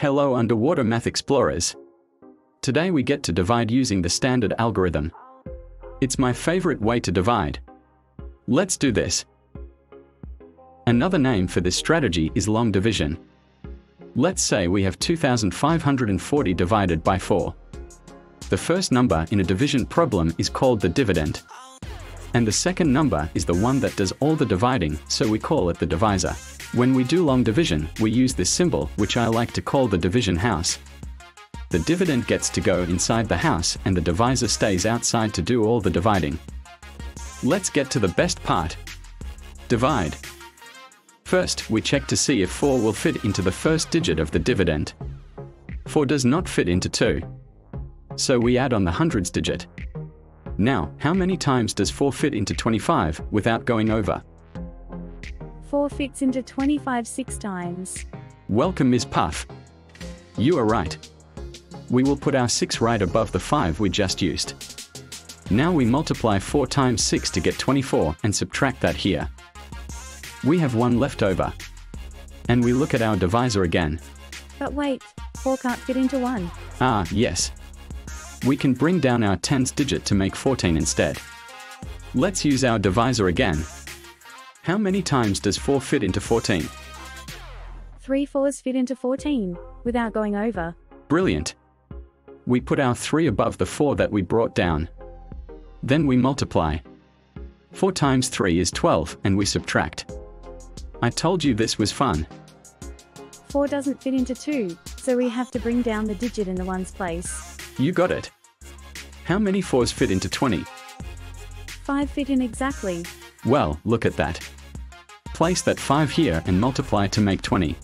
Hello underwater math explorers. Today we get to divide using the standard algorithm. It's my favorite way to divide. Let's do this. Another name for this strategy is long division. Let's say we have 2540 divided by 4. The first number in a division problem is called the dividend. And the second number is the one that does all the dividing, so we call it the divisor. When we do long division, we use this symbol, which I like to call the division house. The dividend gets to go inside the house and the divisor stays outside to do all the dividing. Let's get to the best part. Divide. First, we check to see if 4 will fit into the first digit of the dividend. 4 does not fit into 2. So we add on the hundreds digit. Now, how many times does 4 fit into 25 without going over? 4 fits into 25 six times. Welcome Ms. Puff. You are right. We will put our 6 right above the 5 we just used. Now we multiply 4 times 6 to get 24 and subtract that here. We have 1 left over. And we look at our divisor again. But wait, 4 can't fit into 1. Ah, yes. We can bring down our tens digit to make 14 instead. Let's use our divisor again how many times does 4 fit into 14? 3 fours fit into 14, without going over. Brilliant. We put our 3 above the 4 that we brought down. Then we multiply. 4 times 3 is 12, and we subtract. I told you this was fun. 4 doesn't fit into 2, so we have to bring down the digit in the ones place. You got it. How many 4s fit into 20? 5 fit in exactly, well, look at that. Place that 5 here and multiply to make 20.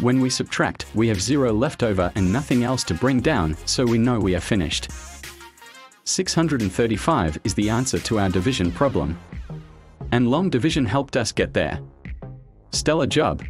When we subtract, we have 0 left over and nothing else to bring down, so we know we are finished. 635 is the answer to our division problem. And long division helped us get there. Stellar job!